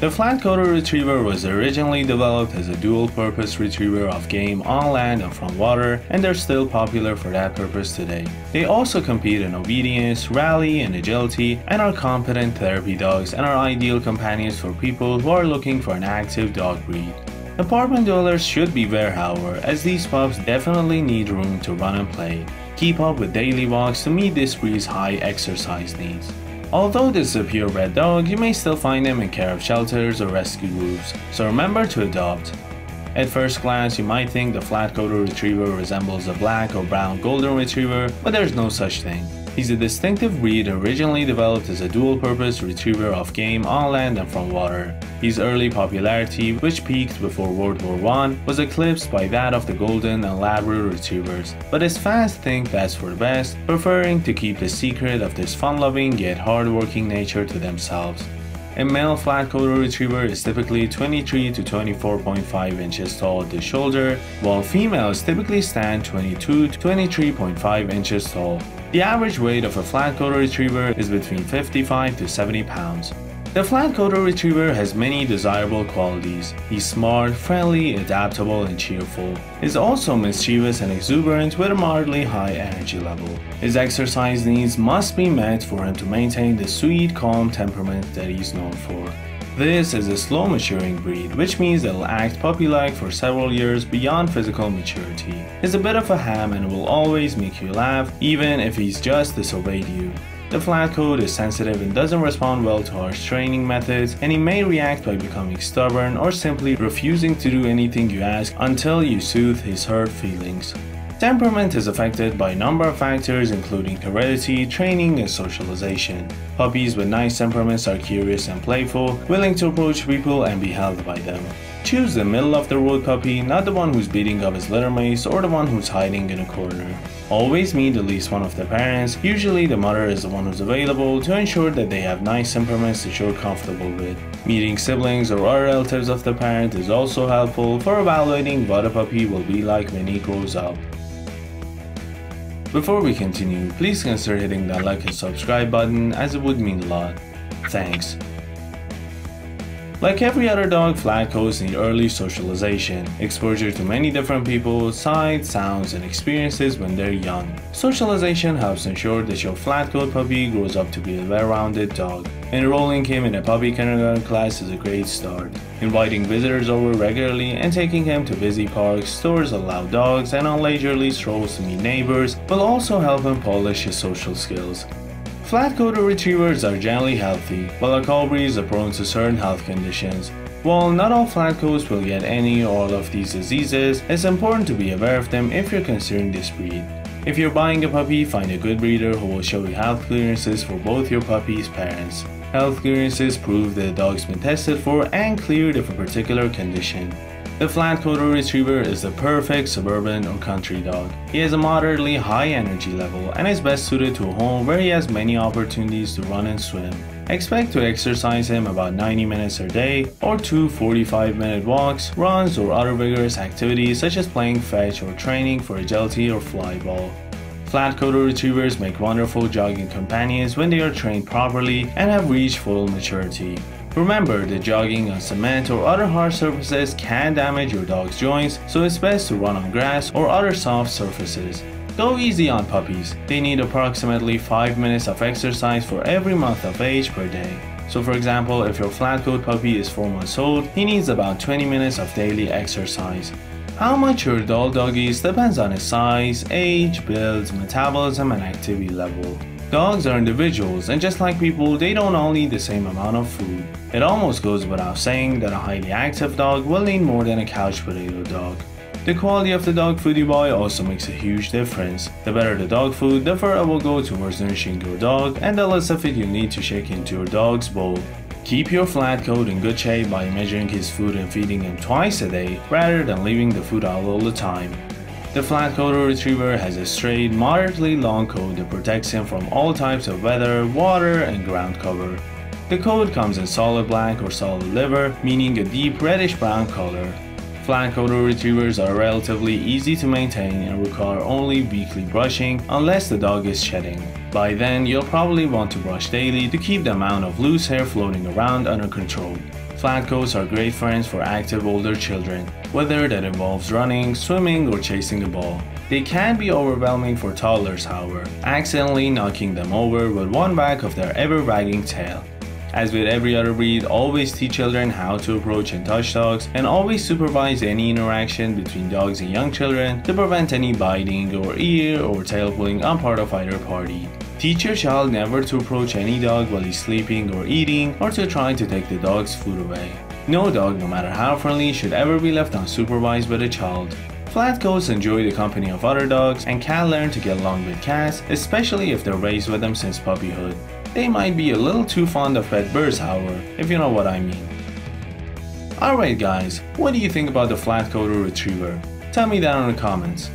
The flat-coated retriever was originally developed as a dual-purpose retriever of game on land and from water, and they're still popular for that purpose today. They also compete in obedience, rally, and agility, and are competent therapy dogs and are ideal companions for people who are looking for an active dog breed. Apartment dwellers should beware however, as these pups definitely need room to run and play. Keep up with daily walks to meet this breed's high exercise needs. Although this is a purebred dog, you may still find them in care of shelters or rescue groups, so remember to adopt. At first glance, you might think the flat-coated retriever resembles a black or brown golden retriever, but there's no such thing. He's a distinctive breed originally developed as a dual-purpose retriever of game on land and from water. His early popularity, which peaked before World War I, was eclipsed by that of the Golden and Labrador retrievers, but his fans think that's for the best, preferring to keep the secret of this fun-loving yet hard-working nature to themselves. A male flat-coated retriever is typically 23 to 24.5 inches tall at the shoulder, while females typically stand 22 to 23.5 inches tall. The average weight of a flat-coated retriever is between 55 to 70 pounds. The flat-coated retriever has many desirable qualities. He's smart, friendly, adaptable, and cheerful. He's also mischievous and exuberant with a moderately high energy level. His exercise needs must be met for him to maintain the sweet, calm temperament that he's known for. This is a slow maturing breed, which means it'll act puppy-like for several years beyond physical maturity. He's a bit of a ham and will always make you laugh, even if he's just disobeyed you. The flat coat is sensitive and doesn't respond well to harsh training methods, and he may react by becoming stubborn or simply refusing to do anything you ask until you soothe his hurt feelings. Temperament is affected by a number of factors including heredity, training, and socialization. Puppies with nice temperaments are curious and playful, willing to approach people and be held by them. Choose the middle of the road puppy, not the one who's beating up his litter mates or the one who's hiding in a corner. Always meet at least one of the parents, usually the mother is the one who's available to ensure that they have nice temperaments that you're comfortable with. Meeting siblings or other relatives of the parent is also helpful for evaluating what a puppy will be like when he grows up. Before we continue, please consider hitting that like and subscribe button as it would mean a lot. Thanks. Like every other dog, flat coats need early socialization, exposure to many different people, sights, sounds, and experiences when they're young. Socialization helps ensure that your flat coat puppy grows up to be a well-rounded dog. Enrolling him in a puppy kindergarten class is a great start. Inviting visitors over regularly and taking him to busy parks, stores allow dogs, and on leisurely strolls to meet neighbors will also help him polish his social skills. Flat-coated retrievers are generally healthy, while the Colbrys are prone to certain health conditions. While not all flatcoats will get any or all of these diseases, it's important to be aware of them if you're considering this breed. If you're buying a puppy, find a good breeder who will show you health clearances for both your puppy's parents. Health clearances prove that the dog's been tested for and cleared of a particular condition. The flat-coated retriever is the perfect suburban or country dog. He has a moderately high energy level and is best suited to a home where he has many opportunities to run and swim. Expect to exercise him about 90 minutes a day or two 45 minute walks, runs or other vigorous activities such as playing fetch or training for agility or fly ball. Flat-coated retrievers make wonderful jogging companions when they are trained properly and have reached full maturity. Remember that jogging on cement or other hard surfaces can damage your dog's joints, so it's best to run on grass or other soft surfaces. Go easy on puppies. They need approximately 5 minutes of exercise for every month of age per day. So for example, if your flat coat puppy is 4 months old, he needs about 20 minutes of daily exercise. How much your adult dog is depends on his size, age, build, metabolism, and activity level. Dogs are individuals, and just like people, they don't all need the same amount of food. It almost goes without saying that a highly active dog will need more than a couch potato dog. The quality of the dog food you buy also makes a huge difference. The better the dog food, the further it will go towards nourishing your dog and the less of it you need to shake into your dog's bowl. Keep your flat coat in good shape by measuring his food and feeding him twice a day rather than leaving the food out all the time. The flat-coated retriever has a straight, moderately long coat that protects him from all types of weather, water, and ground cover. The coat comes in solid black or solid liver, meaning a deep reddish-brown color. Flat-coated retrievers are relatively easy to maintain and require only weekly brushing unless the dog is shedding. By then, you'll probably want to brush daily to keep the amount of loose hair floating around under control. Flatcoats are great friends for active older children, whether that involves running, swimming, or chasing the ball. They can be overwhelming for toddlers, however, accidentally knocking them over with one wag of their ever wagging tail. As with every other breed, always teach children how to approach and touch dogs, and always supervise any interaction between dogs and young children to prevent any biting or ear or tail pulling on part of either party. Teach your child never to approach any dog while he's sleeping or eating or to try to take the dog's food away. No dog, no matter how friendly, should ever be left unsupervised by a child. Flatcoats enjoy the company of other dogs and can learn to get along with cats, especially if they're raised with them since puppyhood. They might be a little too fond of pet birds, however, if you know what I mean. Alright guys, what do you think about the flat coated retriever? Tell me down in the comments.